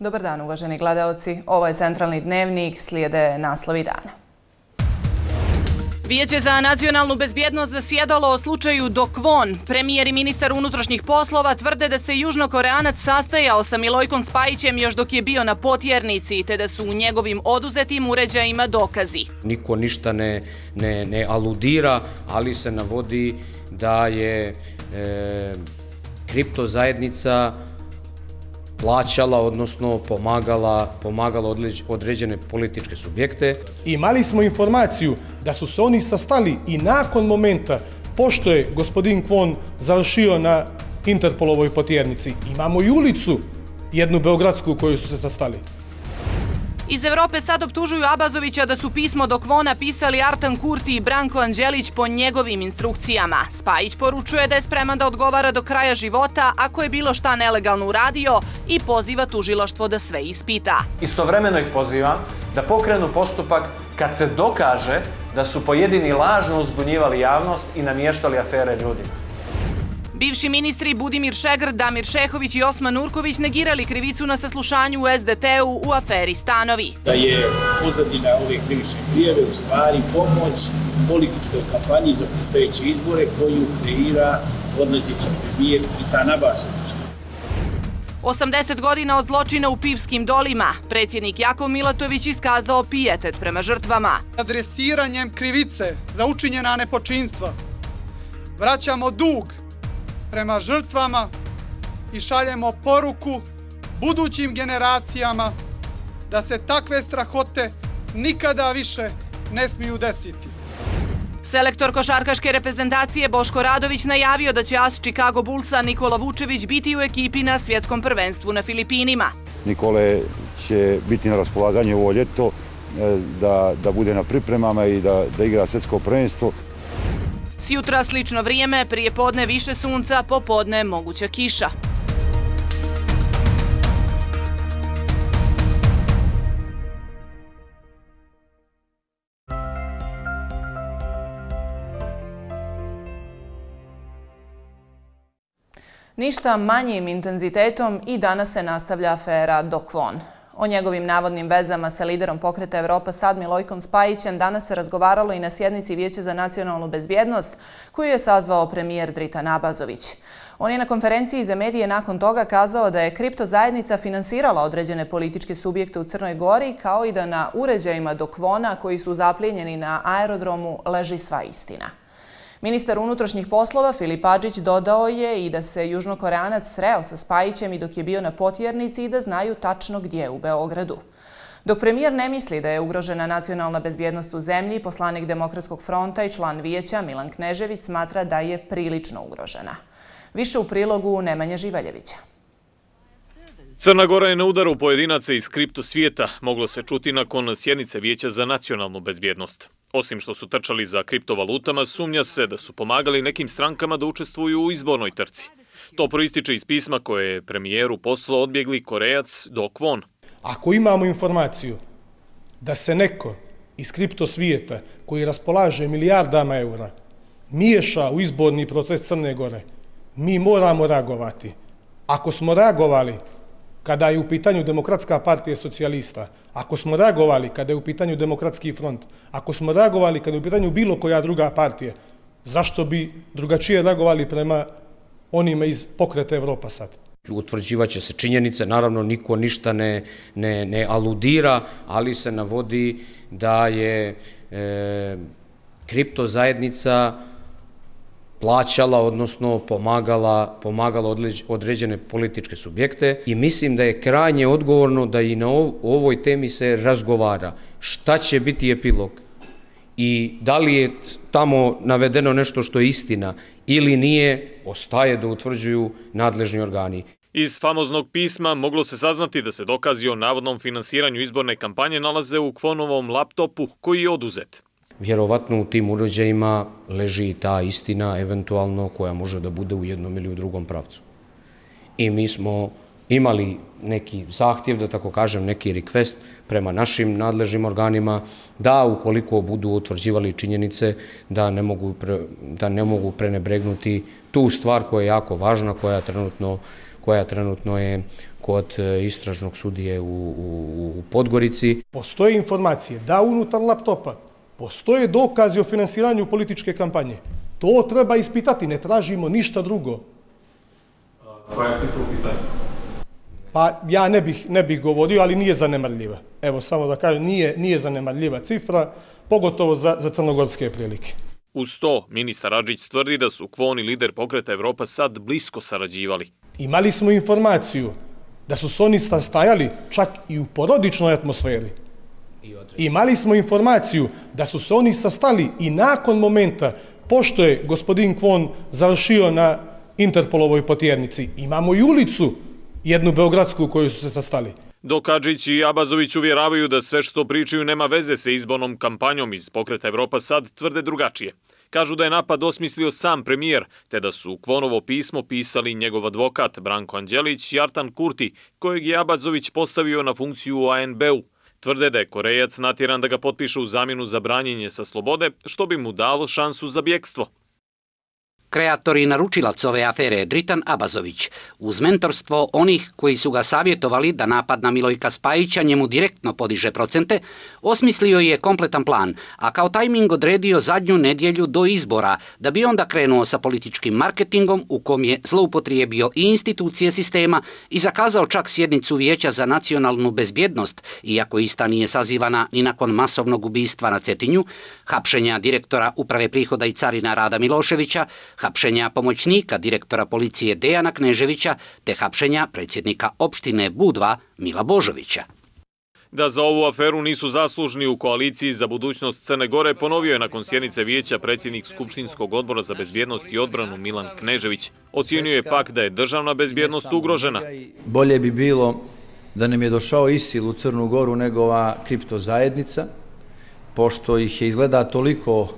Dobar dan, uvaženi gledalci. Ovo je centralni dnevnik, slijede naslovi dana. Vijeće za nacionalnu bezbjednost zasjedalo o slučaju Dokvon. Premijer i ministar unutrašnjih poslova tvrde da se južnokoreanac sastajao sa Milojkom Spajićem još dok je bio na potjernici, te da su u njegovim oduzetim uređajima dokazi. Niko ništa ne, ne, ne aludira, ali se navodi da je e, kriptozajednica plaćala, odnosno pomagala, pomagala određene političke subjekte. Imali smo informaciju da su se oni sastali i nakon momenta, pošto je gospodin Kvon završio na Interpolovoj potjernici, imamo i ulicu jednu beogradsku koju su se sastali. Iz Evrope sad optužuju Abazovića da su pismo do Kvona pisali Artan Kurti i Branko Anđelić po njegovim instrukcijama. Spajić poručuje da je spreman da odgovara do kraja života ako je bilo šta nelegalno uradio i poziva tužiloštvo da sve ispita. Istovremeno ih pozivam da pokrenu postupak kad se dokaže da su pojedini lažno uzbunjivali javnost i namještali afere ljudima. Bivši ministri Budimir Šegr, Damir Šehović i Osman Urković negirali krivicu na saslušanju u SDT-u u aferi Stanovi. Da je pozadina ove krivične prijeve u stvari pomoć političkoj kampanji za postojeće izbore koju kreira odlazića premijer Itana Basović. 80 godina od zločina u Pivskim dolima. Predsjednik Jakov Milatović iskazao pijetet prema žrtvama. Adresiranjem krivice za učinjena nepočinstva vraćamo dug prema žrtvama i šaljemo poruku budućim generacijama da se takve strahote nikada više ne smiju desiti. Selektor košarkaške reprezentacije Boško Radović najavio da će as Chicago Bullsa Nikola Vučević biti u ekipi na svjetskom prvenstvu na Filipinima. Nikole će biti na raspolaganju ovo ljeto e, da, da bude na pripremama i da, da igra svjetsko prvenstvo. Sjutra slično vrijeme, prije podne više sunca, popodne moguća kiša. Ništa manjim intenzitetom i danas se nastavlja afera Dokvon. O njegovim navodnim vezama sa liderom pokreta Evropa Sad Milojkom Spajićem danas se razgovaralo i na sjednici Vijeća za nacionalnu bezbjednost koju je sazvao premijer Drita Nabazović. On je na konferenciji za medije nakon toga kazao da je kriptozajednica finansirala određene političke subjekte u Crnoj Gori kao i da na uređajima dokvona koji su zapljenjeni na aerodromu leži sva istina. Ministar unutrašnjih poslova Filip Adžić dodao je i da se južnokoreanac sreo sa Spajićem i dok je bio na potjernici i da znaju tačno gdje u Beogradu. Dok premijer ne misli da je ugrožena nacionalna bezbjednost u zemlji, poslanik Demokratskog fronta i član vijeća Milan Knežević smatra da je prilično ugrožena. Više u prilogu Nemanja Živaljevića. Crna Gora je na udaru pojedinaca iz kripto svijeta, moglo se čuti nakon sjednice Vijeća za nacionalnu bezbjednost. Osim što su trčali za kriptovalutama, sumnja se da su pomagali nekim strankama da učestvuju u izbornoj trci. To proističe iz pisma koje je premijeru poslao odbjegli Korejac Dok Kwon. Ako imamo informaciju da se neko iz kripto svijeta koji raspolaže milijardama eura miješa u izborni proces Crne Gore, mi moramo reagovati. Ako smo reagovali kada je u pitanju Demokratska partija socijalista, ako smo reagovali kada je u pitanju Demokratski front, ako smo reagovali kada je u pitanju bilo koja druga partija, zašto bi drugačije reagovali prema onima iz pokreta Evropa sad? Utvrđivaće se činjenice, naravno niko ništa ne, ne, ne aludira, ali se navodi da je e, kriptozajednica plaćala, odnosno pomagala, pomagala određene političke subjekte i mislim da je krajnje odgovorno da i na ovoj temi se razgovara šta će biti epilog i da li je tamo navedeno nešto što je istina ili nije, ostaje da utvrđuju nadležni organi. Iz famoznog pisma moglo se saznati da se dokazi o navodnom finansiranju izborne kampanje nalaze u Kvonovom laptopu koji je oduzet vjerovatno u tim urođajima leži ta istina, eventualno koja može da bude u jednom ili u drugom pravcu. I mi smo imali neki zahtjev, da tako kažem, neki request prema našim nadležnim organima, da ukoliko budu utvrđivali činjenice, da ne mogu, pre, da ne mogu prenebregnuti tu stvar koja je jako važna, koja trenutno koja trenutno je kod e, istražnog sudije u, u, u Podgorici. Postoje informacije da unutar laptopa postoje dokazi o finansiranju političke kampanje. To treba ispitati, ne tražimo ništa drugo. Koja je cifra u pitanju? Pa ja ne bih, ne bih govorio, ali nije zanemarljiva. Evo, samo da kažem, nije, nije zanemarljiva cifra, pogotovo za, za crnogorske prilike. Uz to, ministar Adžić tvrdi da su Kvon i lider pokreta Evropa sad blisko sarađivali. Imali smo informaciju da su se oni stajali čak i u porodičnoj atmosferi. Imali smo informaciju da su se oni sastali i nakon momenta, pošto je gospodin Kvon završio na Interpolovoj potjernici, imamo i ulicu jednu beogradsku u kojoj su se sastali. Dok Adžić i Abazović uvjeravaju da sve što pričaju nema veze sa izbornom kampanjom iz pokreta Evropa sad tvrde drugačije. Kažu da je napad osmislio sam premijer, te da su Kvonovo pismo pisali njegov advokat Branko Anđelić i Artan Kurti, kojeg je Abazović postavio na funkciju u ANB-u. Tvrde da je Korejac natiran da ga potpiše u zamjenu za branjenje sa slobode, što bi mu dalo šansu za bjekstvo. Kreator i naručilac ove afere je Dritan Abazović. Uz mentorstvo onih koji su ga savjetovali da napad na Milojka Spajića njemu direktno podiže procente, osmislio je kompletan plan, a kao tajming odredio zadnju nedjelju do izbora, da bi onda krenuo sa političkim marketingom u kom je zloupotrijebio i institucije sistema i zakazao čak sjednicu Vijeća za nacionalnu bezbjednost, iako ista nije sazivana ni nakon masovnog ubistva na Cetinju, hapšenja direktora Uprave prihoda i carina Rada Miloševića, hapšenja pomoćnika direktora policije Dejana Kneževića te hapšenja predsjednika opštine Budva Mila Božovića. Da za ovu aferu nisu zaslužni u koaliciji za budućnost Crne Gore, ponovio je nakon sjednice vijeća predsjednik Skupštinskog odbora za bezbjednost i odbranu Milan Knežević. Ocijenio je pak da je državna bezbjednost ugrožena. Bolje bi bilo da nam je došao ISIL u Crnu Goru nego ova kriptozajednica, pošto ih je izgleda toliko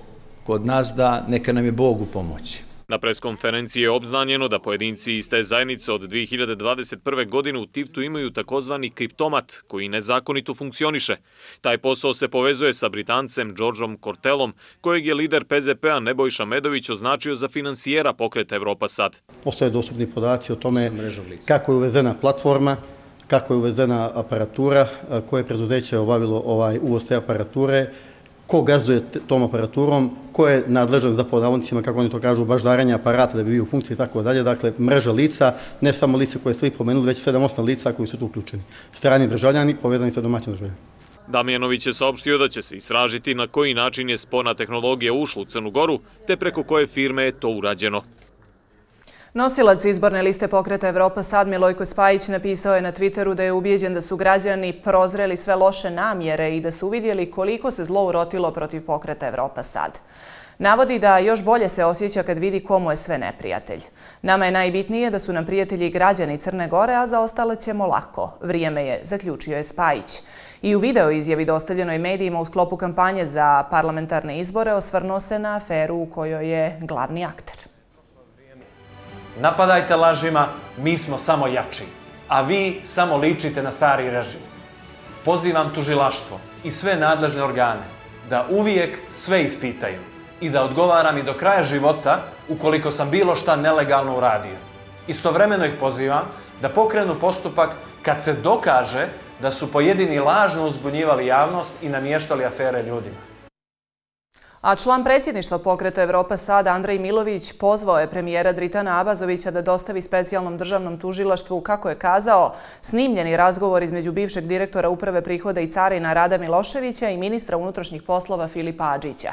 kod nas da neka nam je Bog u pomoći. Na preskonferenciji je obznanjeno da pojedinci iz te zajednice od 2021. godine u Tiftu imaju takozvani kriptomat koji nezakonito funkcioniše. Taj posao se povezuje sa Britancem Đorđom Kortelom, kojeg je lider PZP-a Nebojša Medović označio za finansijera pokreta Evropa Sad. Postoje dostupni podaci o tome kako je uvezena platforma, kako je uvezena aparatura, koje preduzeće je obavilo ovaj uvoz te aparature, ko gazduje tom aparaturom, ko je nadležan za podavodnicima, kako oni to kažu, baždarenja aparata da bi bio u funkciji i tako dalje. Dakle, mreža lica, ne samo lice koje svi pomenuli, već 7-8 lica koji su tu uključeni. Strani državljani povezani sa domaćim državljanima. Damjanović je saopštio da će se istražiti na koji način je spona tehnologija ušla u Crnu Goru, te preko koje firme je to urađeno. Nosilac izborne liste pokreta Evropa Sad Milojko Spajić napisao je na Twitteru da je ubijeđen da su građani prozreli sve loše namjere i da su uvidjeli koliko se zlo urotilo protiv pokreta Evropa Sad. Navodi da još bolje se osjeća kad vidi komu je sve neprijatelj. Nama je najbitnije da su nam prijatelji građani Crne Gore, a za ostale ćemo lako. Vrijeme je, zaključio je Spajić. I u video izjavi dostavljenoj medijima u sklopu kampanje za parlamentarne izbore osvrnuo se na aferu u kojoj je glavni akter. Napadajte lažima, mi smo samo jači, a vi samo ličite na stari režim. Pozivam tužilaštvo i sve nadležne organe da uvijek sve ispitaju i da odgovaram i do kraja života ukoliko sam bilo šta nelegalno uradio. Istovremeno ih pozivam da pokrenu postupak kad se dokaže da su pojedini lažno uzbunjivali javnost i namještali afere ljudima. A član predsjedništva pokreta Evropa Sad, Andrej Milović, pozvao je premijera Dritana Abazovića da dostavi specijalnom državnom tužilaštvu, kako je kazao, snimljeni razgovor između bivšeg direktora Uprave prihoda i carina Rada Miloševića i ministra unutrašnjih poslova Filipa Adžića.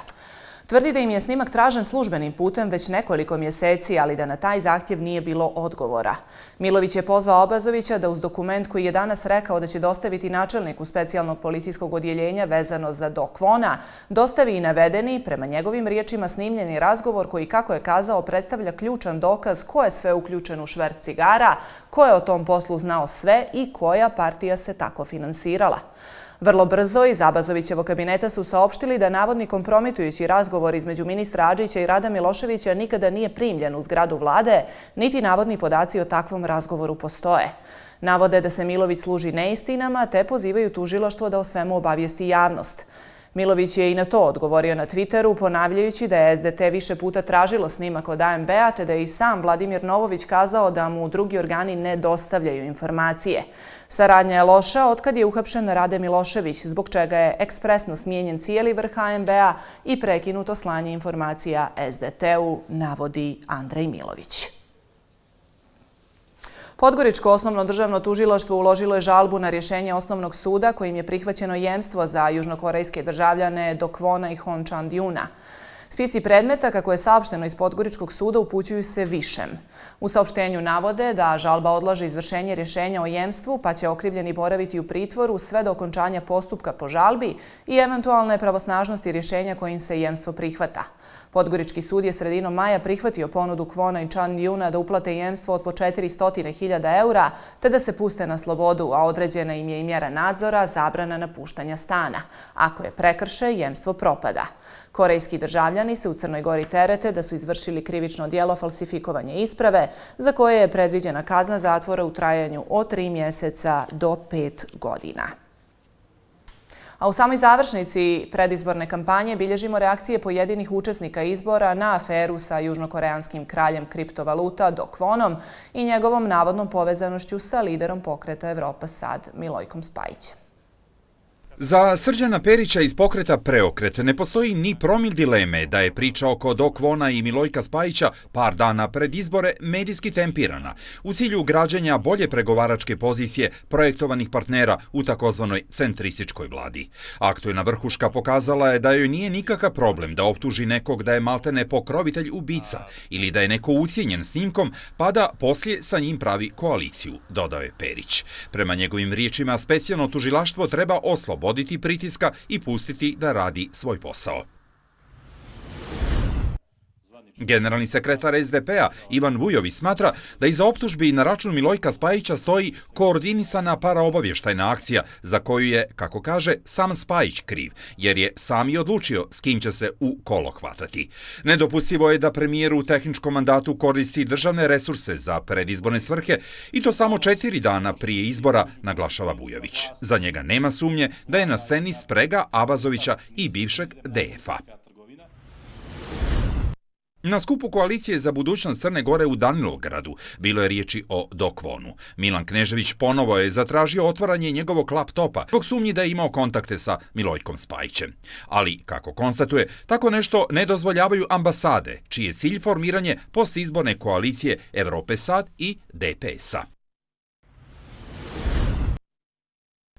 Tvrdi da im je snimak tražen službenim putem već nekoliko mjeseci, ali da na taj zahtjev nije bilo odgovora. Milović je pozvao Obazovića da uz dokument koji je danas rekao da će dostaviti načelniku specijalnog policijskog odjeljenja vezano za dokvona, dostavi i navedeni, prema njegovim riječima, snimljeni razgovor koji, kako je kazao, predstavlja ključan dokaz ko je sve uključen u švert cigara, ko je o tom poslu znao sve i koja partija se tako finansirala. Vrlo brzo iz Abazovićevog kabineta su saopštili da navodni kompromitujući razgovor između ministra Ađića i Rada Miloševića nikada nije primljen u zgradu vlade, niti navodni podaci o takvom razgovoru postoje. Navode da se Milović služi neistinama, te pozivaju tužiloštvo da o svemu obavijesti javnost. Milović je i na to odgovorio na Twitteru, ponavljajući da je SDT više puta tražilo snimak od AMB-a, te da je i sam Vladimir Novović kazao da mu drugi organi ne dostavljaju informacije. Saradnja je loša otkad je uhapšen Rade Milošević, zbog čega je ekspresno smijenjen cijeli vrh AMB-a i prekinuto slanje informacija SDT-u, navodi Andrej Milović. Podgoričko osnovno državno tužilaštvo uložilo je žalbu na rješenje osnovnog suda kojim je prihvaćeno jemstvo za južnokorejske državljane Dokvona i Hon Chan Yuna. Spici predmeta, kako je saopšteno iz Podgoričkog suda, upućuju se višem. U saopštenju navode da žalba odlaže izvršenje rješenja o jemstvu, pa će okrivljeni boraviti u pritvoru sve do okončanja postupka po žalbi i eventualne pravosnažnosti rješenja kojim se jemstvo prihvata. Podgorički sud je sredinom maja prihvatio ponudu Kvona i Chan Yuna da uplate jemstvo od po 400.000 eura, te da se puste na slobodu, a određena im je i mjera nadzora, zabrana napuštanja stana. Ako je prekrše, jemstvo propada. Korejski državljani se u Crnoj Gori terete da su izvršili krivično dijelo falsifikovanje isprave, za koje je predviđena kazna zatvora u trajanju od 3 mjeseca do 5 godina. A u samoj završnici predizborne kampanje bilježimo reakcije pojedinih učesnika izbora na aferu sa južnokoreanskim kraljem kriptovaluta Dokvonom i njegovom navodnom povezanošću sa liderom pokreta Evropa Sad Milojkom Spajićem. Za Srđana Perića iz pokreta Preokret ne postoji ni promil dileme da je priča oko Dok Vona i Milojka Spajića par dana pred izbore medijski tempirana u cilju građanja bolje pregovaračke pozicije projektovanih partnera u takozvanoj centrističkoj vladi. Aktuelna vrhuška pokazala je da joj nije nikakav problem da optuži nekog da je maltene pokrovitelj ubica ili da je neko ucijenjen snimkom pa da poslije sa njim pravi koaliciju, dodao je Perić. Prema njegovim riječima, specijalno tužilaštvo treba osloboditi osloboditi pritiska i pustiti da radi svoj posao. Generalni sekretar SDP-a Ivan Vujovi smatra da iza optužbi na račun Milojka Spajića stoji koordinisana paraobavještajna akcija za koju je, kako kaže, sam Spajić kriv, jer je sam i odlučio s kim će se u kolo hvatati. Nedopustivo je da premijer u tehničkom mandatu koristi državne resurse za predizborne svrhe i to samo četiri dana prije izbora, naglašava Vujović. Za njega nema sumnje da je na sceni sprega Abazovića i bivšeg DF-a. Na skupu koalicije za budućnost Crne Gore u Danilogradu bilo je riječi o Dokvonu. Milan Knežević ponovo je zatražio otvaranje njegovog laptopa zbog sumnji da je imao kontakte sa Milojkom Spajićem. Ali, kako konstatuje, tako nešto ne dozvoljavaju ambasade, čiji je cilj formiranje postizborne koalicije Evrope Sad i DPS-a.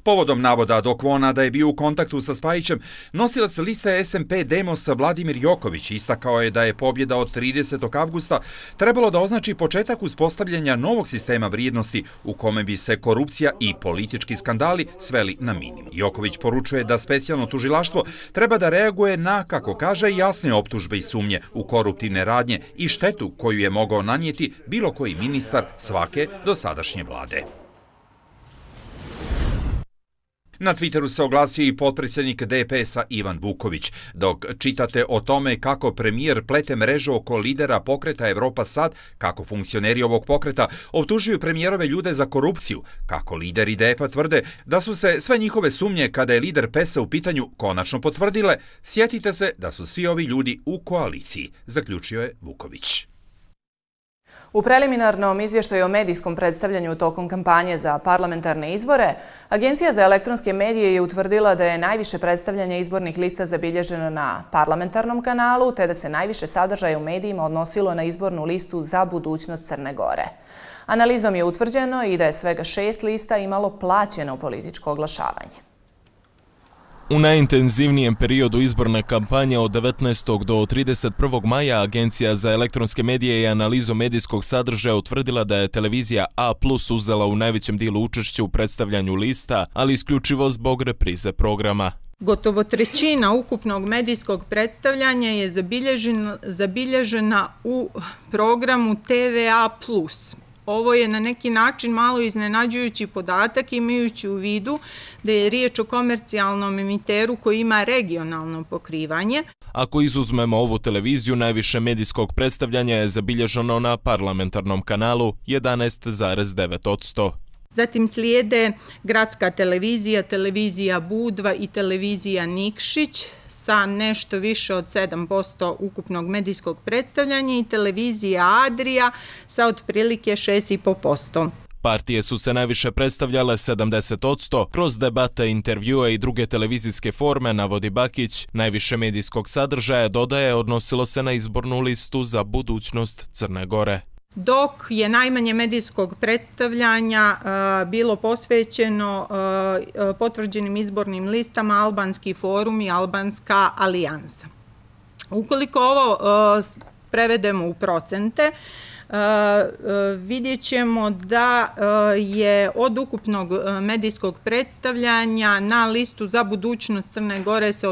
Povodom navoda Dokvona da je bio u kontaktu sa Spajićem, nosilac liste SMP Demos Vladimir Joković istakao je da je pobjeda od 30. avgusta trebalo da označi početak uspostavljanja novog sistema vrijednosti u kome bi se korupcija i politički skandali sveli na minimum. Joković poručuje da specijalno tužilaštvo treba da reaguje na, kako kaže, jasne optužbe i sumnje u koruptivne radnje i štetu koju je mogao nanijeti bilo koji ministar svake dosadašnje vlade. Na Twitteru se oglasio i potpredsjednik DPS-a Ivan Vuković. Dok čitate o tome kako premijer plete mrežu oko lidera pokreta Evropa Sad, kako funkcioneri ovog pokreta optužuju premijerove ljude za korupciju, kako lideri DF-a tvrde da su se sve njihove sumnje kada je lider PES-a u pitanju konačno potvrdile, sjetite se da su svi ovi ljudi u koaliciji, zaključio je Vuković. U preliminarnom izvještaju o medijskom predstavljanju tokom kampanje za parlamentarne izbore, Agencija za elektronske medije je utvrdila da je najviše predstavljanja izbornih lista zabilježeno na parlamentarnom kanalu, te da se najviše sadržaja u medijima odnosilo na izbornu listu za budućnost Crne Gore. Analizom je utvrđeno i da je svega šest lista imalo plaćeno političko oglašavanje. U najintenzivnijem periodu izborne kampanje od 19. do 31. maja Agencija za elektronske medije i analizu medijskog sadržaja utvrdila da je televizija A plus uzela u najvećem dijelu učešće u predstavljanju lista, ali isključivo zbog reprize programa. Gotovo trećina ukupnog medijskog predstavljanja je zabilježena u programu TVA+. Ovo je na neki način malo iznenađujući podatak imajući u vidu da je riječ o komercijalnom emiteru koji ima regionalno pokrivanje. Ako izuzmemo ovu televiziju, najviše medijskog predstavljanja je zabilježeno na parlamentarnom kanalu 11,9 od 100. Zatim slijede gradska televizija, televizija Budva i televizija Nikšić sa nešto više od 7% ukupnog medijskog predstavljanja i televizija Adria sa otprilike 6,5%. Partije su se najviše predstavljale 70%, kroz debate, intervjue i druge televizijske forme, navodi Bakić, najviše medijskog sadržaja dodaje odnosilo se na izbornu listu za budućnost Crne Gore dok je najmanje medijskog predstavljanja eh, bilo posvećeno eh, eh, potvrđenim izbornim listama Albanski forum i Albanska alijansa. Ukoliko ovo prevedemo u procente, Eh, eh, vidjet ćemo da eh, je od ukupnog medijskog predstavljanja na listu za budućnost Crne Gore se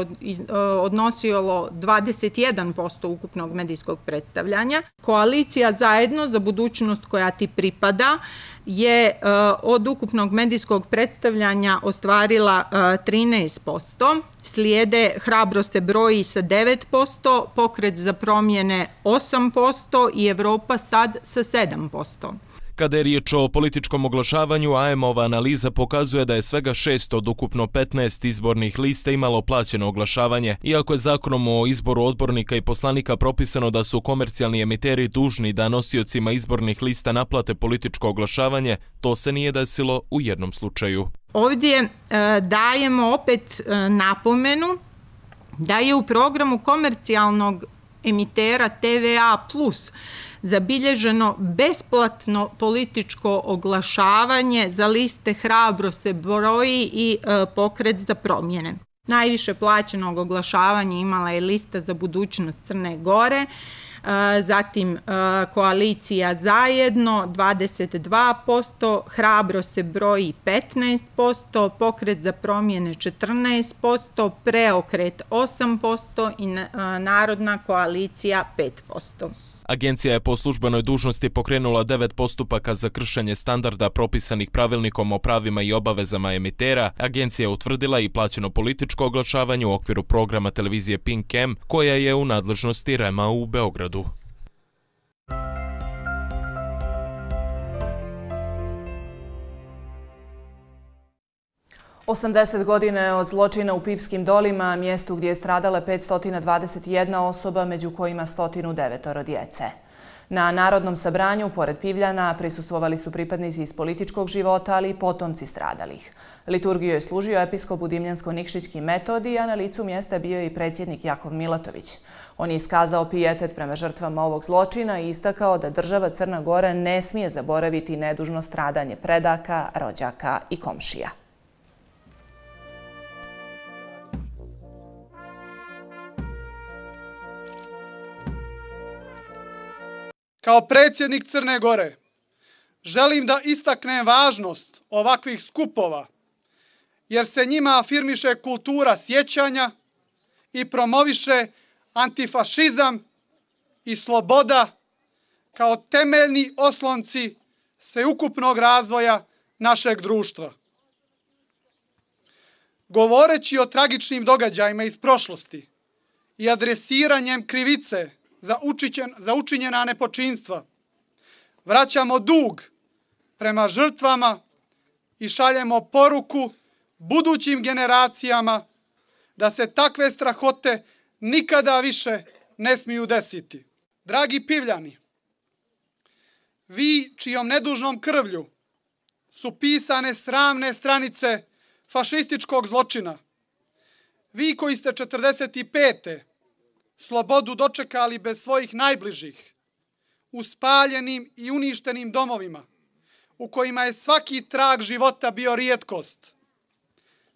odnosilo 21% ukupnog medijskog predstavljanja. Koalicija zajedno za budućnost koja ti pripada je e, od ukupnog medijskog predstavljanja ostvarila e, 13%, slijede hrabroste broji sa 9%, pokret za promjene 8% i Evropa sad sa 7%. Kada je riječ o političkom oglašavanju, AM-ova analiza pokazuje da je svega 6 od ukupno 15 izbornih lista imalo plaćeno oglašavanje. Iako je zakonom o izboru odbornika i poslanika propisano da su komercijalni emiteri dužni da nosiocima izbornih lista naplate političko oglašavanje, to se nije desilo u jednom slučaju. Ovdje e, dajemo opet e, napomenu da je u programu komercijalnog emitera TVA Plus zabilježeno besplatno političko oglašavanje za liste Hrabro se broji i e, pokret za promjene. Najviše plaćenog oglašavanja imala je lista za budućnost Crne Gore, zatim koalicija zajedno 22%, Hrabro se broji 15%, pokret za promjene 14%, preokret 8% i narodna koalicija 5%. Agencija je po službenoj dužnosti pokrenula devet postupaka za kršenje standarda propisanih pravilnikom o pravima i obavezama emitera. Agencija je utvrdila i plaćeno političko oglašavanje u okviru programa televizije Pink M, koja je u nadležnosti Rema u Beogradu. 80 godine od zločina u Pivskim dolima, mjestu gdje je stradala 521 osoba, među kojima 109 djece. Na Narodnom sabranju, pored Pivljana, prisustvovali su pripadnici iz političkog života, ali i potomci stradalih. Liturgiju je služio episkop u Dimljansko-Nikšićki metodi, a na licu mjesta bio je i predsjednik Jakov Milatović. On je iskazao pijetet prema žrtvama ovog zločina i istakao da država Crna Gora ne smije zaboraviti nedužno stradanje predaka, rođaka i komšija. Kao predsjednik Crne Gore želim da istaknem važnost ovakvih skupova, jer se njima afirmiše kultura sjećanja i promoviše antifašizam i sloboda kao temeljni oslonci sveukupnog razvoja našeg društva. Govoreći o tragičnim događajima iz prošlosti i adresiranjem krivice za, učićen, za učinjena nepočinstva. Vraćamo dug prema žrtvama i šaljemo poruku budućim generacijama da se takve strahote nikada više ne smiju desiti. Dragi pivljani, vi čijom nedužnom krvlju su pisane sramne stranice fašističkog zločina, vi koji ste 45 slobodu dočekali bez svojih najbližih, u spaljenim i uništenim domovima, u kojima je svaki trag života bio rijetkost.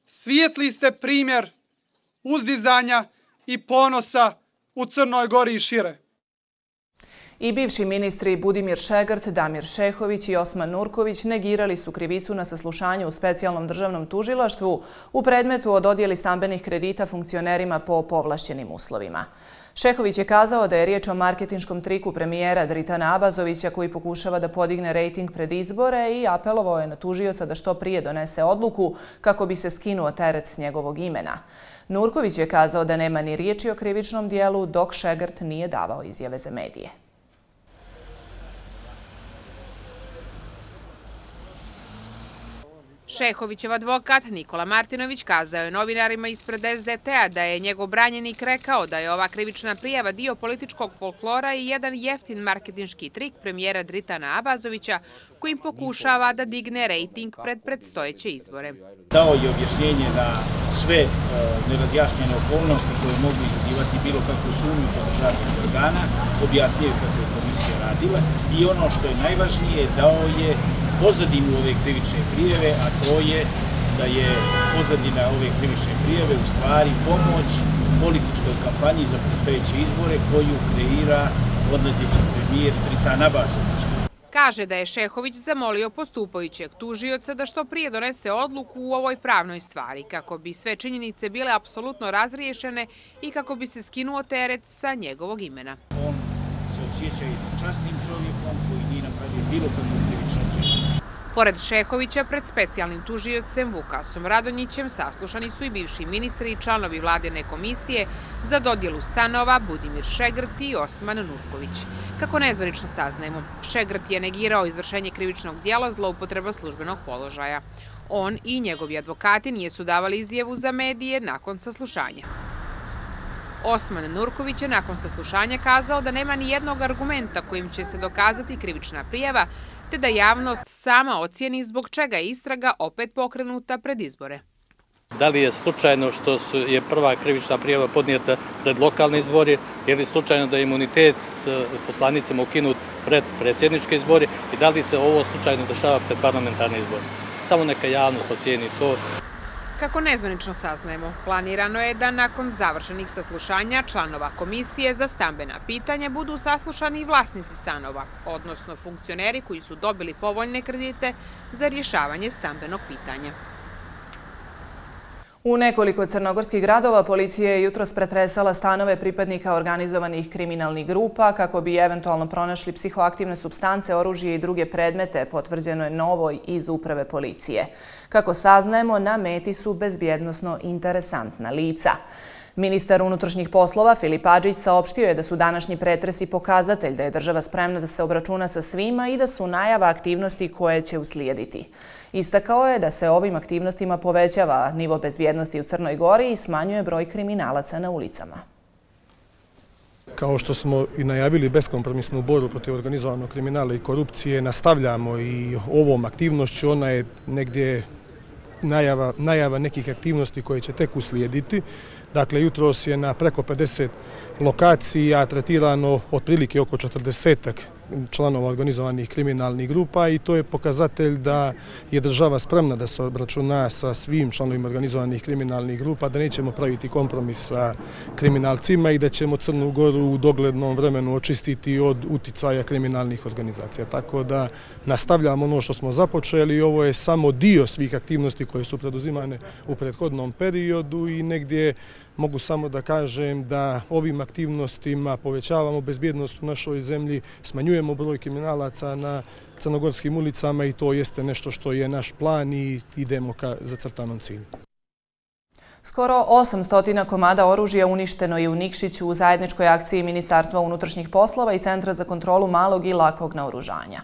Svijetli ste primjer uzdizanja i ponosa u Crnoj gori i šire. I bivši ministri Budimir Šegrt, Damir Šehović i Osman Nurković negirali su krivicu na saslušanju u specijalnom državnom tužilaštvu u predmetu o dodijeli stambenih kredita funkcionerima po povlašćenim uslovima. Šehović je kazao da je riječ o marketinškom triku premijera Dritana Abazovića koji pokušava da podigne rejting pred izbore i apelovao je na tužioca da što prije donese odluku kako bi se skinuo teret s njegovog imena. Nurković je kazao da nema ni riječi o krivičnom dijelu dok Šegrt nije davao izjave za medije. Šehovićev advokat Nikola Martinović kazao je novinarima ispred SDT-a da je njegov branjenik rekao da je ova krivična prijava dio političkog folklora i jedan jeftin marketinški trik premijera Dritana Abazovića kojim pokušava da digne rejting pred predstojeće izbore. Dao je objašnjenje na sve e, nerazjašnjene okolnosti koje mogu izazivati bilo kakvu sumnju podržavnih organa, objasnije kako je komisija radila i ono što je najvažnije, dao je pozadinu ove krivične prijeve, a to je da je pozadina ove krivične prijeve u stvari pomoć političkoj kampanji za predstojeće izbore koju kreira odlazeći premijer Britan Abasović. Kaže da je Šehović zamolio postupajućeg tužioca da što prije donese odluku u ovoj pravnoj stvari, kako bi sve činjenice bile apsolutno razriješene i kako bi se skinuo teret sa njegovog imena. On se osjeća i častnim čovjekom koji nije napravio bilo kakvu krivično djelo. Pored Šehovića, pred specijalnim tužiocem Vukasom Radonjićem saslušani su i bivši ministri i članovi vladene komisije za dodjelu stanova Budimir Šegrt i Osman Nurković. Kako nezvanično saznajemo, Šegrt je negirao izvršenje krivičnog dijela zloupotreba službenog položaja. On i njegovi advokati nijesu davali izjevu za medije nakon saslušanja. Osman Nurković je nakon saslušanja kazao da nema ni jednog argumenta kojim će se dokazati krivična prijeva, te da javnost sama ocijeni zbog čega je istraga opet pokrenuta pred izbore. Da li je slučajno što je prva krivična prijava podnijeta pred lokalne izbore, je li slučajno da je imunitet e, poslanicima ukinut pred predsjedničke izbore i da li se ovo slučajno dešava pred parlamentarne izbore. Samo neka javnost ocijeni to. Kako nezvanično saznajemo, planirano je da nakon završenih saslušanja članova komisije za stambena pitanja budu saslušani i vlasnici stanova, odnosno funkcioneri koji su dobili povoljne kredite za rješavanje stambenog pitanja. U nekoliko crnogorskih gradova policija je jutro spretresala stanove pripadnika organizovanih kriminalnih grupa kako bi eventualno pronašli psihoaktivne substance, oružje i druge predmete, potvrđeno je novoj iz uprave policije. Kako saznajemo, na meti su bezbjednostno interesantna lica. Ministar unutrašnjih poslova Filip Adžić saopštio je da su današnji pretresi pokazatelj da je država spremna da se obračuna sa svima i da su najava aktivnosti koje će uslijediti. Istakao je da se ovim aktivnostima povećava nivo bezbjednosti u Crnoj Gori i smanjuje broj kriminalaca na ulicama. Kao što smo i najavili beskompromisnu boru protiv organizovanog kriminala i korupcije, nastavljamo i ovom aktivnošću. Ona je negdje najava nekih aktivnosti koje će tek uslijediti. Dakle, jutros je na preko 50 lokacija tretirano otprilike oko 40 članova organizovanih kriminalnih grupa i to je pokazatelj da je država spremna da se obračuna sa svim članovima organizovanih kriminalnih grupa, da nećemo praviti kompromis sa kriminalcima i da ćemo Crnu Goru u doglednom vremenu očistiti od uticaja kriminalnih organizacija. Tako da nastavljamo ono što smo započeli i ovo je samo dio svih aktivnosti koje su preduzimane u prethodnom periodu i negdje mogu samo da kažem da ovim aktivnostima povećavamo bezbjednost u našoj zemlji, smanjujemo broj kriminalaca na crnogorskim ulicama i to jeste nešto što je naš plan i idemo ka zacrtanom cilju. Skoro 800 komada oružja uništeno je u Nikšiću u zajedničkoj akciji Ministarstva unutrašnjih poslova i Centra za kontrolu malog i lakog naoružanja.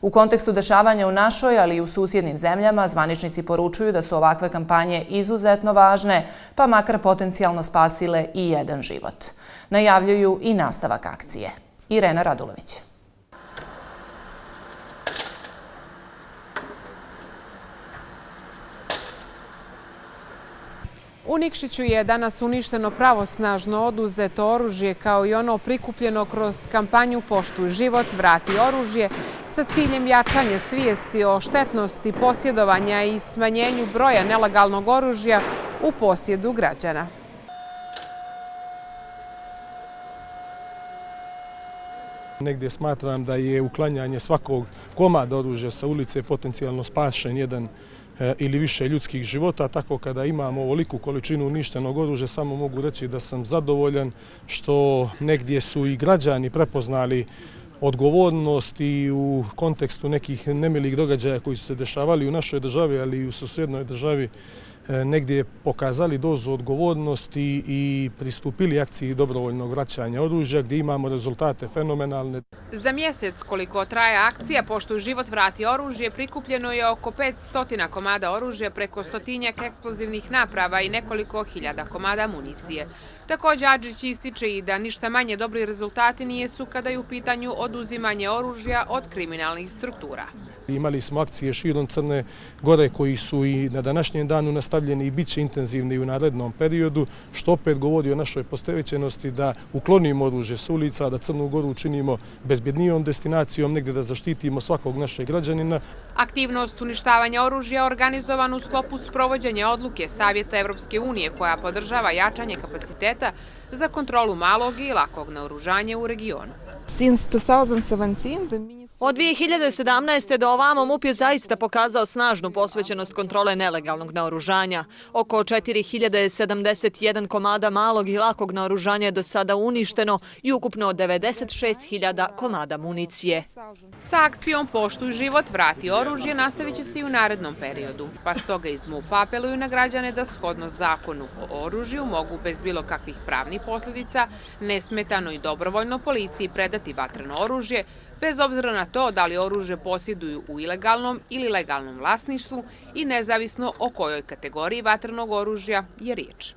U kontekstu dešavanja u našoj, ali i u susjednim zemljama, zvaničnici poručuju da su ovakve kampanje izuzetno važne, pa makar potencijalno spasile i jedan život. Najavljuju i nastavak akcije. Irena Radulović. U Nikšiću je danas uništeno pravosnažno oduzeto oružje kao i ono prikupljeno kroz kampanju Poštuj život, vrati oružje sa ciljem jačanja svijesti o štetnosti posjedovanja i smanjenju broja nelegalnog oružja u posjedu građana. Negdje smatram da je uklanjanje svakog komada oružja sa ulice potencijalno spašen jedan E, ili više ljudskih života, tako kada imamo ovoliku količinu uništenog oružja, samo mogu reći da sam zadovoljan što negdje su i građani prepoznali odgovornost i u kontekstu nekih nemilih događaja koji su se dešavali u našoj državi, ali i u susjednoj državi E, negdje pokazali dozu odgovornosti i pristupili akciji dobrovoljnog vraćanja oružja gdje imamo rezultate fenomenalne. Za mjesec koliko traje akcija, pošto u život vrati oružje, prikupljeno je oko 500 komada oružja preko stotinjak eksplozivnih naprava i nekoliko hiljada komada municije. Također Adžić ističe i da ništa manje dobri rezultati nijesu kada je u pitanju oduzimanje oružja od kriminalnih struktura. Dakle, imali smo akcije širom Crne Gore koji su i na današnjem danu nastavljeni i bit će intenzivni u narednom periodu, što opet govori o našoj postevećenosti da uklonimo oružje s ulica, da Crnu Goru učinimo bezbjednijom destinacijom, negdje da zaštitimo svakog našeg građanina. Aktivnost uništavanja oružja organizovan u sklopu sprovođenja odluke Savjeta Evropske unije koja podržava jačanje kapaciteta za kontrolu malog i lakog naoružanja u regionu. Od 2017. do ovamo MUP je zaista pokazao snažnu posvećenost kontrole nelegalnog naoružanja. Oko 4071 komada malog i lakog naoružanja je do sada uništeno i ukupno 96.000 komada municije. Sa akcijom Poštuj život vrati oružje nastavit će se i u narednom periodu, pa stoga iz MUP apeluju na građane da shodno zakonu o oružju mogu bez bilo kakvih pravnih posljedica nesmetano i dobrovoljno policiji predati vatreno oružje, bez obzira na to da li oružje posjeduju u ilegalnom ili legalnom vlasništvu i nezavisno o kojoj kategoriji vatrenog oružja je riječ.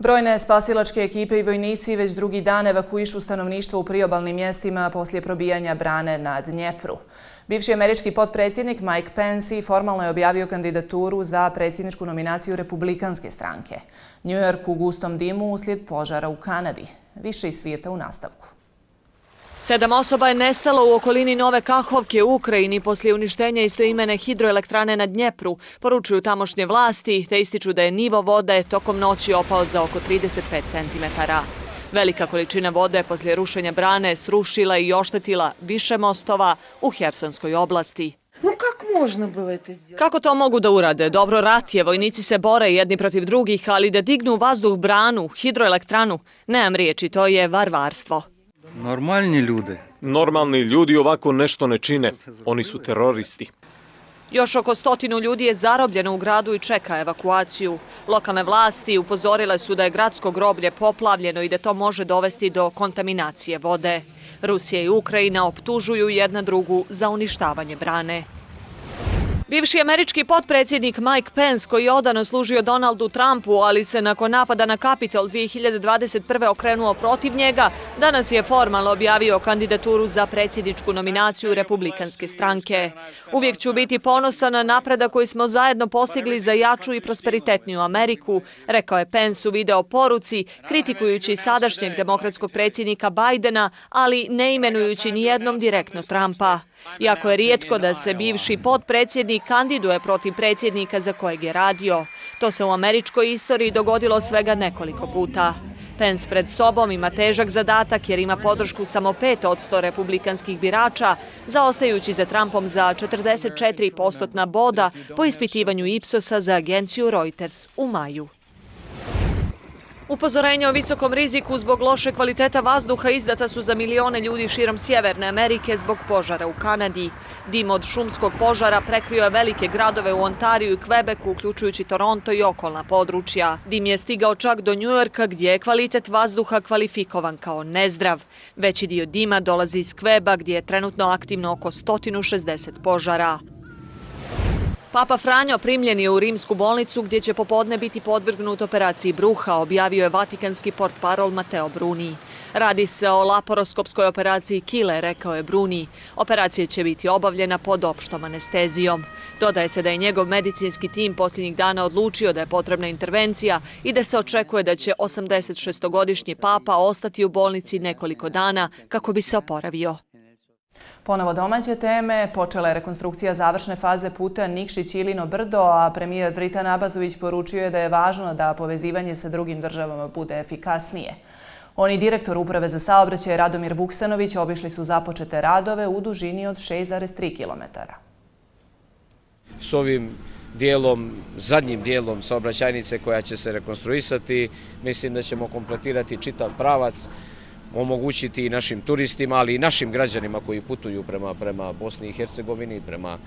Brojne spasilačke ekipe i vojnici već drugi dan evakuišu stanovništvo u priobalnim mjestima poslije probijanja brane na Dnjepru. Bivši američki potpredsjednik Mike Pence formalno je objavio kandidaturu za predsjedničku nominaciju Republikanske stranke. New York u gustom dimu uslijed požara u Kanadi. Više iz svijeta u nastavku. Sedam osoba je nestalo u okolini Nove Kahovke u Ukrajini poslije uništenja istoimene hidroelektrane na Dnjepru, poručuju tamošnje vlasti, te ističu da je nivo vode tokom noći opao za oko 35 cm. Velika količina vode poslije rušenja brane srušila i oštetila više mostova u Hersonskoj oblasti. No kako možno bilo to Kako to mogu da urade? Dobro rat je, vojnici se bore jedni protiv drugih, ali da dignu vazduh branu, hidroelektranu, nemam riječi, to je varvarstvo. Normalni ljudi. Normalni ljudi ovako nešto ne čine. Oni su teroristi. Još oko stotinu ljudi je zarobljeno u gradu i čeka evakuaciju. Lokalne vlasti upozorile su da je gradsko groblje poplavljeno i da to može dovesti do kontaminacije vode. Rusija i Ukrajina optužuju jedna drugu za uništavanje brane. Bivši američki potpredsjednik Mike Pence, koji je odano služio Donaldu Trumpu, ali se nakon napada na Capitol 2021. okrenuo protiv njega, danas je formalno objavio kandidaturu za predsjedničku nominaciju Republikanske stranke. Uvijek ću biti ponosan na napreda koji smo zajedno postigli za jaču i prosperitetniju Ameriku, rekao je Pence u video poruci, kritikujući sadašnjeg demokratskog predsjednika Bidena, ali ne imenujući nijednom direktno Trumpa. Iako je rijetko da se bivši podpredsjednik kandiduje protiv predsjednika za kojeg je radio, to se u američkoj istoriji dogodilo svega nekoliko puta. Pence pred sobom ima težak zadatak jer ima podršku samo 5 od 100 republikanskih birača, zaostajući za Trumpom za 44 postotna boda po ispitivanju Ipsosa za agenciju Reuters u maju. Upozorenja o visokom riziku zbog loše kvaliteta vazduha izdata su za milione ljudi širom Sjeverne Amerike zbog požara u Kanadi. Dim od šumskog požara prekrio je velike gradove u Ontariju i Kvebeku, uključujući Toronto i okolna područja. Dim je stigao čak do Njujorka gdje je kvalitet vazduha kvalifikovan kao nezdrav. Veći dio dima dolazi iz Kveba gdje je trenutno aktivno oko 160 požara. Papa Franjo primljen je u rimsku bolnicu gdje će popodne biti podvrgnut operaciji bruha, objavio je vatikanski port parol Mateo Bruni. Radi se o laporoskopskoj operaciji Kile, rekao je Bruni. Operacija će biti obavljena pod opštom anestezijom. Dodaje se da je njegov medicinski tim posljednjih dana odlučio da je potrebna intervencija i da se očekuje da će 86-godišnji papa ostati u bolnici nekoliko dana kako bi se oporavio. Ponovo domaće teme, počela je rekonstrukcija završne faze puta Nikšić-Ilino Brdo, a premijer Dritan Abazović poručio je da je važno da povezivanje sa drugim državama bude efikasnije. Oni direktor Uprave za saobraćaj Radomir Vuksanović obišli su započete radove u dužini od 6,3 km. S ovim dijelom, zadnjim dijelom saobraćajnice koja će se rekonstruisati, mislim da ćemo kompletirati čitav pravac omogućiti našim turistima, ali i našim građanima koji putuju prema, prema Bosni i Hercegovini, prema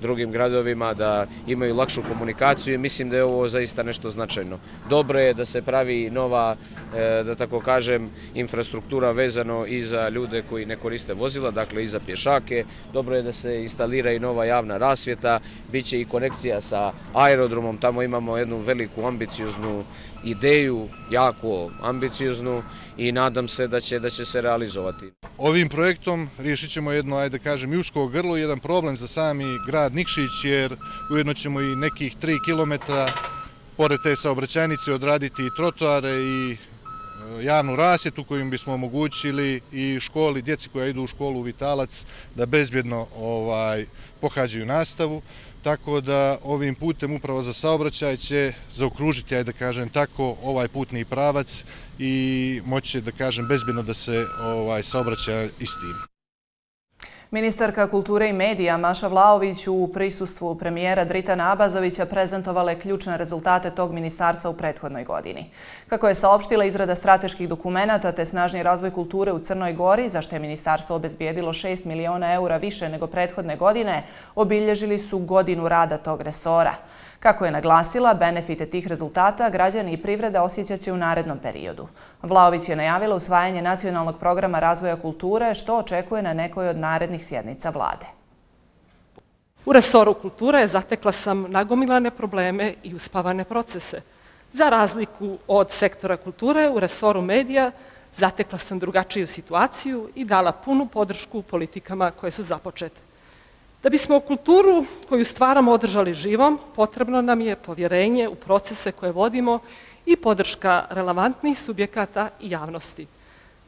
drugim gradovima, da imaju lakšu komunikaciju i mislim da je ovo zaista nešto značajno. Dobro je da se pravi nova, e, da tako kažem, infrastruktura vezano i za ljude koji ne koriste vozila, dakle i za pješake. Dobro je da se instalira i nova javna rasvjeta, bit će i konekcija sa aerodromom, tamo imamo jednu veliku ambicioznu ideju, jako ambicioznu i nadam se da će, da će se realizovati. Ovim projektom riješit ćemo jedno, ajde kažem, usko grlo, jedan problem za sami grad Nikšić, jer ujedno ćemo i nekih 3 km pored te saobraćajnice odraditi i trotoare i e, javnu rasjetu kojim bismo omogućili i školi, djeci koja idu u školu u Vitalac, da bezbjedno ovaj, pohađaju nastavu tako da ovim putem upravo za saobraćaj će zaokružiti, ajde da kažem tako, ovaj putni pravac i moće da kažem bezbjedno da se ovaj saobraća istim. Ministarka kulture i medija Maša Vlaović u prisustvu premijera Dritana Abazovića prezentovala je ključne rezultate tog ministarstva u prethodnoj godini. Kako je saopštila izrada strateških dokumenta te snažni razvoj kulture u Crnoj Gori, zašto je ministarstvo obezbijedilo 6 miliona eura više nego prethodne godine, obilježili su godinu rada tog resora. Kako je naglasila, benefite tih rezultata građani i privreda osjećaće u narednom periodu. Vlaović je najavila usvajanje nacionalnog programa razvoja kulture, što očekuje na nekoj od narednih sjednica vlade. U resoru kulture zatekla sam nagomilane probleme i uspavane procese. Za razliku od sektora kulture, u resoru medija zatekla sam drugačiju situaciju i dala punu podršku politikama koje su započete. Da bismo kulturu koju stvaramo održali živom, potrebno nam je povjerenje u procese koje vodimo i podrška relevantnih subjekata i javnosti.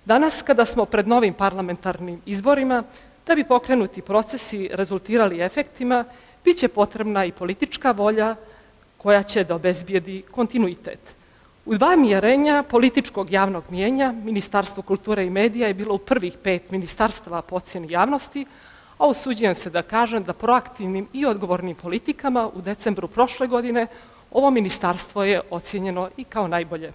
Danas, kada smo pred novim parlamentarnim izborima, da bi pokrenuti procesi rezultirali efektima, bit će potrebna i politička volja koja će da obezbijedi kontinuitet. U dva mjerenja političkog javnog mijenja, Ministarstvo kulture i medija je bilo u prvih pet ministarstava po ocjeni javnosti, a usuđujem se da kažem da proaktivnim i odgovornim politikama u decembru prošle godine ovo ministarstvo je ocjenjeno i kao najbolje.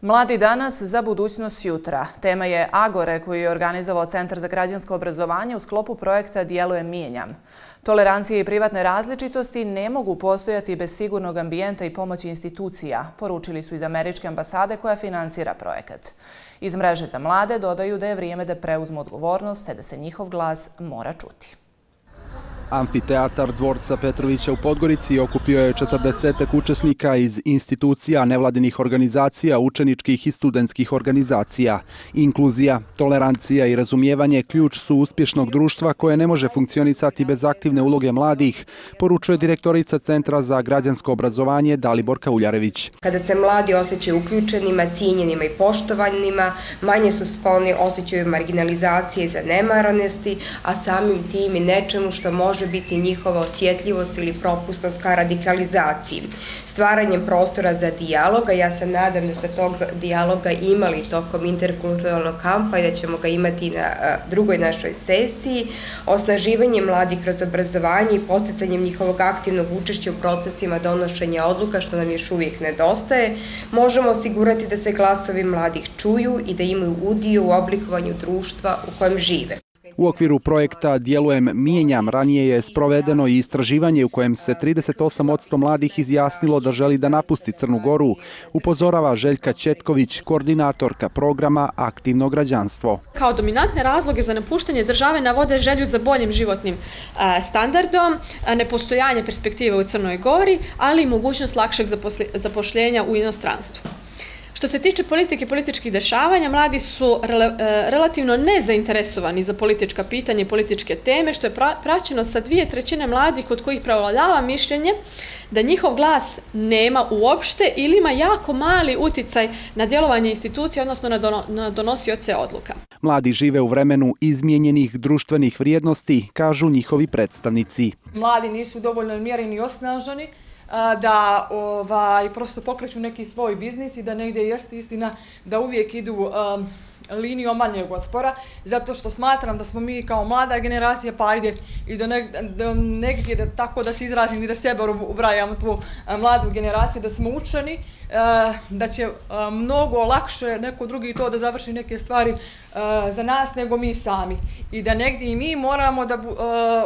Mladi danas za budućnost jutra. Tema je Agore koju je organizovao Centar za građansko obrazovanje u sklopu projekta Dijeluje mijenjam. Tolerancije i privatne različitosti ne mogu postojati bez sigurnog ambijenta i pomoći institucija, poručili su iz Američke ambasade koja finansira projekat. Iz mreže za mlade dodaju da je vrijeme da preuzmu odgovornost te da se njihov glas mora čuti. Amfiteatar dvorca Petrovića u Podgorici okupio je 40 učesnika iz institucija, nevladinih organizacija, učeničkih i studentskih organizacija. Inkluzija, tolerancija i razumijevanje ključ su uspješnog društva koje ne može funkcionisati bez aktivne uloge mladih, poručuje direktorica Centra za građansko obrazovanje Daliborka Uljarević. Kada se mladi osjećaju uključenima, cijenjenima i poštovanjima, manje su skloni osjećaju marginalizacije i zanemaranosti, a samim tim i nečemu što može može biti njihova osjetljivost ili propustnost ka radikalizaciji. Stvaranjem prostora za dijaloga, ja se nadam da se tog dijaloga imali tokom interkulturalnog kampa i da ćemo ga imati na drugoj našoj sesiji, osnaživanjem mladih kroz obrazovanje i posjecanjem njihovog aktivnog učešća u procesima donošenja odluka, što nam još uvijek nedostaje, možemo osigurati da se glasovi mladih čuju i da imaju udio u oblikovanju društva u kojem žive. U okviru projekta Djelujem mijenjam ranije je sprovedeno i istraživanje u kojem se 38% mladih izjasnilo da želi da napusti Crnu Goru, upozorava Željka Četković, koordinatorka programa Aktivno građanstvo. Kao dominantne razloge za napuštanje države navode želju za boljim životnim standardom, nepostojanje perspektive u Crnoj Gori, ali i mogućnost lakšeg zapošljenja u inostranstvu. Što se tiče politike i političkih dešavanja, mladi su rele, e, relativno nezainteresovani za politička pitanja i političke teme, što je praćeno sa dvije trećine mladih kod kojih pravladava mišljenje da njihov glas nema uopšte ili ima jako mali uticaj na djelovanje institucije, odnosno na, dono, na donosioce odluka. Mladi žive u vremenu izmijenjenih društvenih vrijednosti, kažu njihovi predstavnici. Mladi nisu dovoljno mjereni i osnaženi, da ovaj, prosto pokreću neki svoj biznis i da negdje jeste istina da uvijek idu um, linijom manjeg otpora, zato što smatram da smo mi kao mlada generacija, pa ajde i do, neg, do negdje da, tako da se izrazim i da sebe ubrajamo tu mladu generaciju, da smo učeni, Eh, da će eh, mnogo lakše neko drugi to da završi neke stvari eh, za nas nego mi sami. I da negdje i mi moramo da,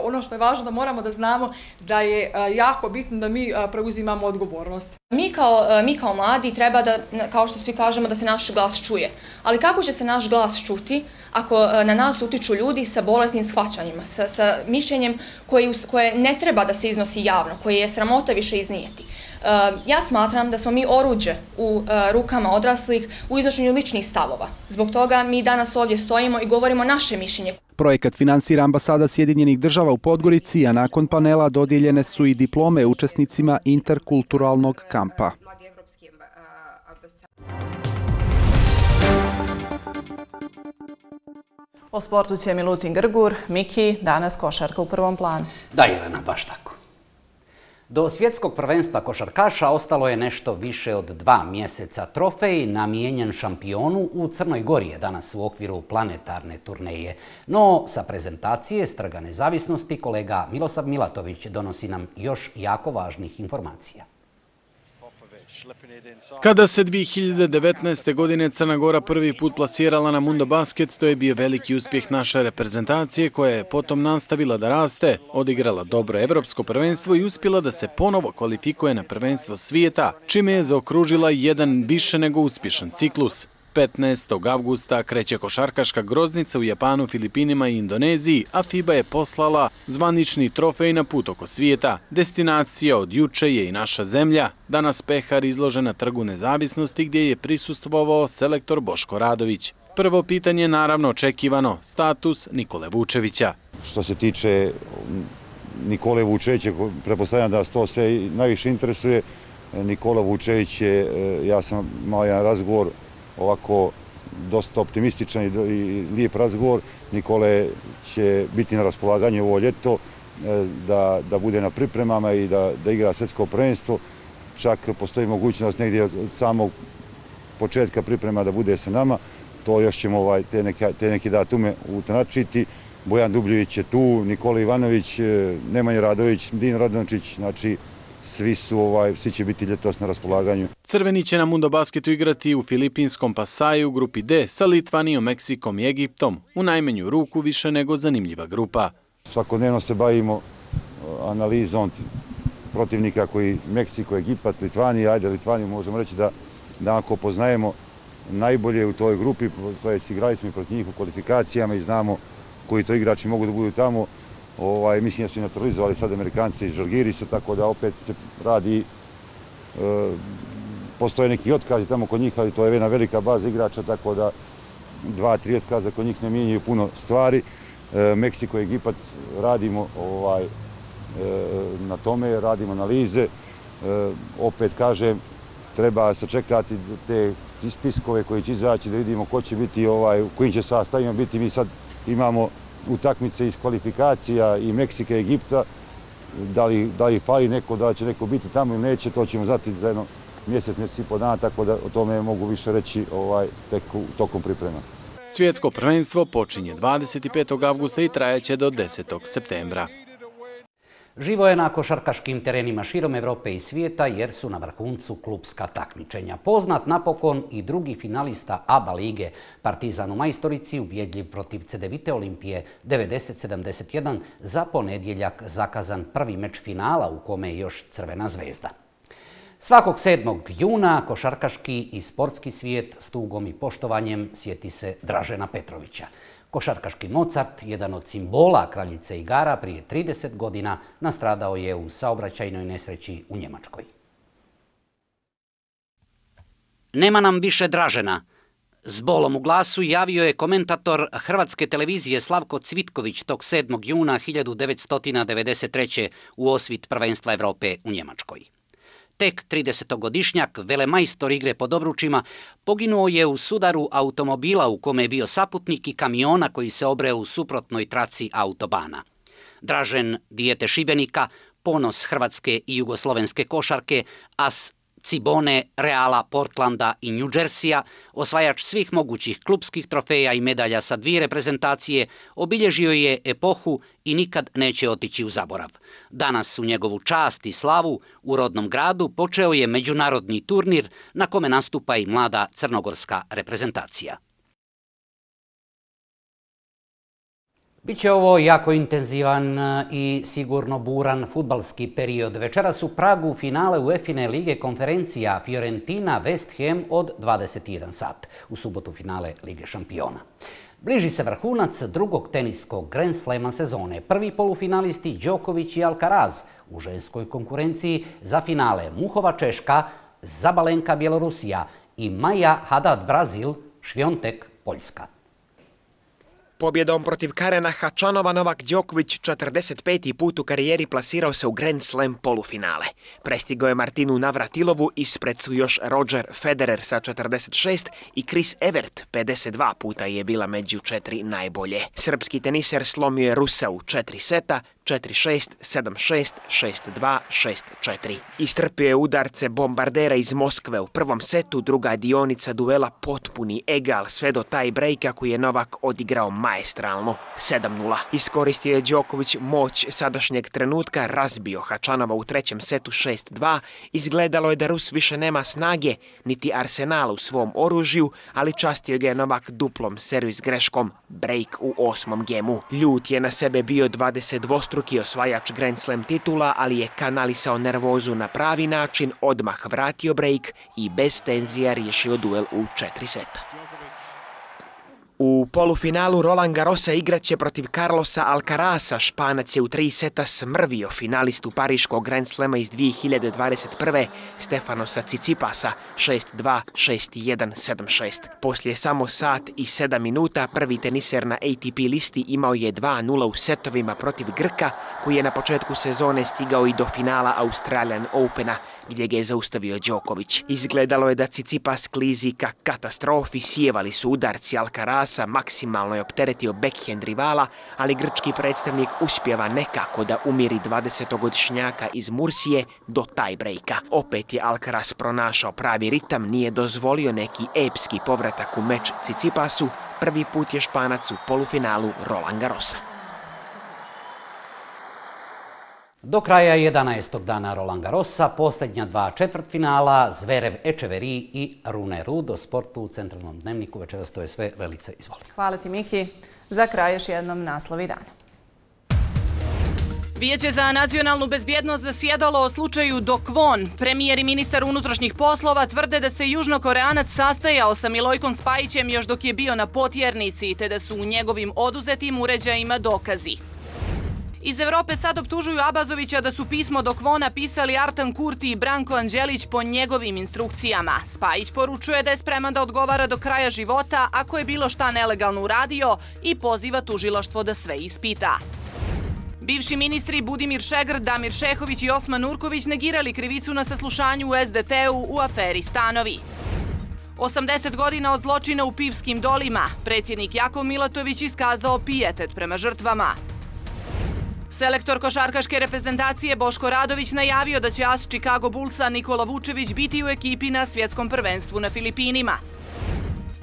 ono što je važno, da moramo da znamo da je jako bitno da mi preuzimamo odgovornost. Mi kao, mi kao mladi treba da, kao što svi kažemo, da se naš glas čuje. Ali kako će se naš glas čuti ako na nas utiču ljudi sa bolesnim shvaćanjima, sa, sa mišljenjem koje, koje ne treba da se iznosi javno, koje je sramota više iznijeti? Ja smatram da smo mi oruđe u rukama odraslih u iznošenju ličnih stavova. Zbog toga mi danas ovdje stojimo i govorimo naše mišljenje. Projekat finansira ambasada Sjedinjenih država u Podgorici, a nakon panela dodijeljene su i diplome učesnicima interkulturalnog kampa. O sportu će Milutin Grgur, Miki, danas košarka u prvom planu. Da, Jelena, baš tako. Do svjetskog prvenstva košarkaša ostalo je nešto više od dva mjeseca. Trofej namijenjen šampionu u Crnoj Gori je danas u okviru planetarne turneje. No, sa prezentacije Strga nezavisnosti kolega Milosav Milatović donosi nam još jako važnih informacija. Kada se 2019. godine Crna Gora prvi put plasirala na Mundo Basket, to je bio veliki uspjeh naše reprezentacije koja je potom nastavila da raste, odigrala dobro evropsko prvenstvo i uspjela da se ponovo kvalifikuje na prvenstvo svijeta, čime je zaokružila jedan više nego uspješan ciklus. 15. avgusta kreće košarkaška groznica u Japanu, Filipinima i Indoneziji, a FIBA je poslala zvanični trofej na put oko svijeta. Destinacija od juče je i naša zemlja. Danas pehar izložen na trgu nezavisnosti gdje je prisustvovao selektor Boško Radović. Prvo pitanje je naravno očekivano, status Nikole Vučevića. Što se tiče Nikole Vučevića, prepostavljam da vas to sve najviše interesuje. Nikola Vučević je, e, ja sam imao jedan razgovor ovako dosta optimističan i lijep razgovor. Nikole će biti na raspolaganju ovo ljeto, e, da, da bude na pripremama i da, da igra svetsko prvenstvo. Čak postoji mogućnost negdje od samog početka priprema da bude sa nama. To još ćemo ovaj, te, neke, te neki datume utračiti. Bojan Dubljević je tu, Nikola Ivanović, e, Nemanja Radović, Din Radončić, znači svi su ovaj svi će biti ljetos na raspolaganju. Crveni će na Mundo Basketu igrati u Filipinskom Pasaju u grupi D sa Litvanijom, Meksikom i Egiptom. U najmenju ruku više nego zanimljiva grupa. Svakodnevno se bavimo eh, analizom protivnika koji Meksiko, Egipat, Litvanija, ajde Litvaniju možemo reći da da ako poznajemo najbolje u toj grupi, to je igrali smo i protiv njih u kvalifikacijama i znamo koji to igrači mogu da budu tamo. Ovaj, mislim da su i naturalizovali sad Amerikanci iz Žalgirisa, tako da opet se radi, e, postoje neki otkazi tamo kod njih, ali to je jedna velika baza igrača, tako da dva, tri otkaza kod njih ne mijenjaju puno stvari. E, Meksiko i Egipat radimo ovaj, e, na tome, radimo analize. E, opet kažem, treba sačekati te spiskove koji će izaći da vidimo ko će biti, ovaj, u kojim će sastavima biti. Mi sad imamo utakmice iz kvalifikacija i Meksika i Egipta, da li, da li fali neko, da će neko biti tamo ili neće, to ćemo znati za jedno mjesec, mjesec i po dana, tako da o tome mogu više reći ovaj, tek u, tokom priprema. Svjetsko prvenstvo počinje 25. augusta i trajeće do 10. septembra. Živo je na košarkaškim terenima širom Evrope i svijeta jer su na vrhuncu klubska takmičenja. Poznat napokon i drugi finalista ABA lige Partizan u Majstorici ubjedljiv protiv CDVite Olimpije 90-71 za ponedjeljak zakazan prvi meč finala u kome je još Crvena zvezda. Svakog 7. juna košarkaški i sportski svijet s tugom i poštovanjem sjeti se Dražena Petrovića. Košarkaški Mozart, jedan od simbola kraljice igara, prije 30 godina nastradao je u saobraćajnoj nesreći u Njemačkoj. Nema nam više Dražena. S bolom u glasu javio je komentator Hrvatske televizije Slavko Cvitković tog 7. juna 1993. u osvit prvenstva Evrope u Njemačkoj. Tek 30-godišnjak, velemajstor igre pod obručima, poginuo je u sudaru automobila u kome je bio saputnik i kamiona koji se obreo u suprotnoj traci autobana. Dražen, dijete Šibenika, ponos hrvatske i jugoslovenske košarke, as Cibone, Reala, Portlanda i New Jerseya, osvajač svih mogućih klubskih trofeja i medalja sa dvije reprezentacije, obilježio je epohu i nikad neće otići u zaborav. Danas u njegovu čast i slavu u rodnom gradu počeo je međunarodni turnir na kome nastupa i mlada crnogorska reprezentacija. Biće ovo jako intenzivan e, i sigurno buran futbalski period. Večeras u Pragu finale UEFA lige konferencija Fiorentina-West Ham od 21 sat. U subotu finale Lige šampiona. Bliži se vrhunac drugog teniskog Grand Slema sezone. Prvi polufinalisti Đoković i Alcaraz u ženskoj konkurenciji za finale Muhova Češka, Zabalenka Bjelorusija i Maja Hadad Brazil, Švjontek Poljska. Pobjedom protiv Karena Hačanova Novak Đoković 45. put u karijeri plasirao se u Grand Slam polufinale. Prestigo je Martinu Navratilovu, ispred su još Roger Federer sa 46 i Chris Evert 52 puta je bila među četiri najbolje. Srpski teniser slomio je Rusa u četiri seta, 46-76-62-64. Istrpio je udarce bombardera iz Moskve u prvom setu, druga dionica duela potpuni egal sve do taj brejka koji je Novak odigrao maestralno 7-0. Iskoristio je Đoković moć sadašnjeg trenutka, razbio Hačanova u trećem setu 6-2. Izgledalo je da Rus više nema snage, niti arsenala u svom oružju, ali častio ga je Novak duplom servis greškom, brejk u osmom gemu. Ljut je na sebe bio 22 dvostruki osvajač Grand Slam titula, ali je kanalisao nervozu na pravi način, odmah vratio brejk i bez tenzija riješio duel u četiri seta. U polufinalu Roland Garrosa igraće protiv Carlosa Alcarasa. Španac je u tri seta smrvio finalistu Pariškog Grand Slema iz 2021. Stefanosa Cicipasa 6-2, 6-1, 7-6. Poslije samo sat i 7 minuta prvi teniser na ATP listi imao je 2-0 u setovima protiv Grka koji je na početku sezone stigao i do finala Australian Opena gdje ga je zaustavio Đoković. Izgledalo je da Cicipas klizi ka katastrofi, sjevali su udarci Alcarasa, maksimalno je opteretio backhand rivala, ali grčki predstavnik uspjeva nekako da umiri 20-godišnjaka iz Mursije do tiebreaka. Opet je Alcaraz pronašao pravi ritam, nije dozvolio neki epski povratak u meč Cicipasu, prvi put je Španac u polufinalu Roland Garrosa. Do kraja 11. dana Roland Garrosa, posljednja dva četvrtfinala, Zverev Ečeveri i Rune Rud o sportu u centralnom dnevniku. Večera stoje sve. Lelice, izvoli. Hvala ti, Miki. Za kraj još jednom naslovi dana. Vijeće za nacionalnu bezbjednost zasjedalo o slučaju Dokvon. Premijer i ministar unutrašnjih poslova tvrde da se južnokoreanac sastajao sa Milojkom Spajićem još dok je bio na potjernici, te da su u njegovim oduzetim uređajima dokazi. Iz Evrope sad optužuju Abazovića da su pismo do Kvona pisali Artan Kurti i Branko Anđelić po njegovim instrukcijama. Spajić poručuje da je spreman da odgovara do kraja života ako je bilo šta nelegalno uradio i poziva tužiloštvo da sve ispita. Bivši ministri Budimir Šegr, Damir Šehović i Osman Urković negirali krivicu na saslušanju u SDT-u u aferi Stanovi. 80 godina od zločina u Pivskim dolima. Predsjednik Jakov Milatović iskazao pijetet prema žrtvama. Selektor košarkaške reprezentacije Boško Radović najavio da će as Chicago Bullsa Nikola Vučević biti u ekipi na svjetskom prvenstvu na Filipinima.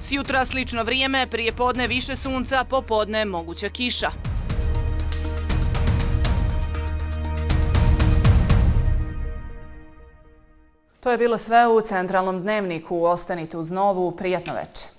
Sjutra slično vrijeme, prije podne više sunca, popodne moguća kiša. To je bilo sve u centralnom dnevniku. Ostanite uz novu. Prijatno večer.